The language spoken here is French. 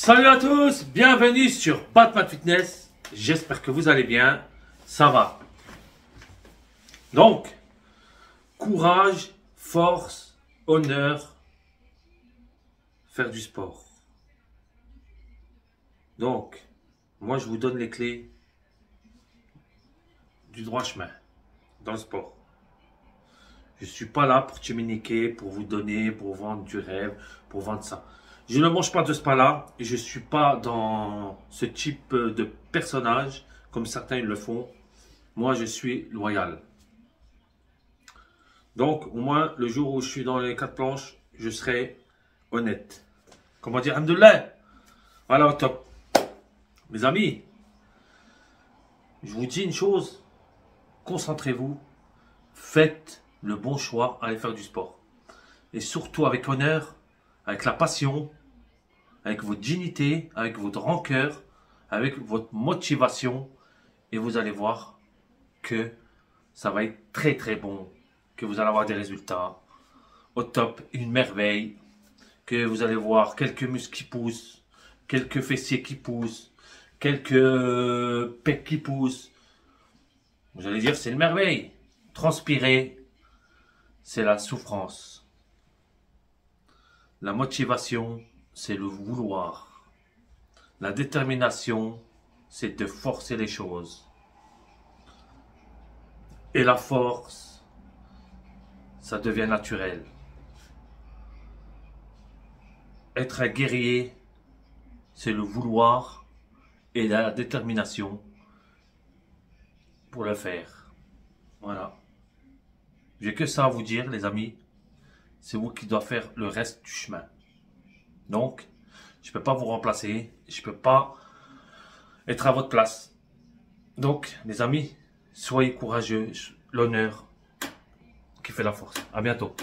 Salut à tous, bienvenue sur Batman Fitness. J'espère que vous allez bien. Ça va. Donc, courage, force, honneur, faire du sport. Donc, moi je vous donne les clés du droit chemin dans le sport. Je ne suis pas là pour communiquer, pour vous donner, pour vendre du rêve, pour vendre ça. Je ne mange pas de ce pain-là je ne suis pas dans ce type de personnage comme certains le font. Moi, je suis loyal. Donc, au moins, le jour où je suis dans les quatre planches, je serai honnête. Comment dire Alhamdoulilah Voilà, au top. Mes amis, je vous dis une chose. Concentrez-vous. Faites le bon choix, allez faire du sport. Et surtout avec honneur, avec la passion, avec votre dignité, avec votre rancœur, avec votre motivation. Et vous allez voir que ça va être très très bon, que vous allez avoir des résultats au top, une merveille, que vous allez voir quelques muscles qui poussent, quelques fessiers qui poussent, quelques pecs qui poussent. Vous allez dire c'est une merveille. Transpirer, c'est la souffrance. La motivation, c'est le vouloir. La détermination, c'est de forcer les choses. Et la force, ça devient naturel. Être un guerrier, c'est le vouloir et la détermination pour le faire. Voilà. J'ai que ça à vous dire, les amis. C'est vous qui doit faire le reste du chemin. Donc, je ne peux pas vous remplacer. Je ne peux pas être à votre place. Donc, les amis, soyez courageux. L'honneur qui fait la force. À bientôt.